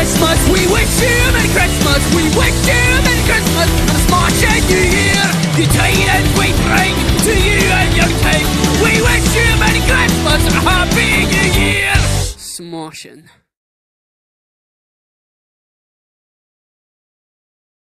Christmas. We wish you kin.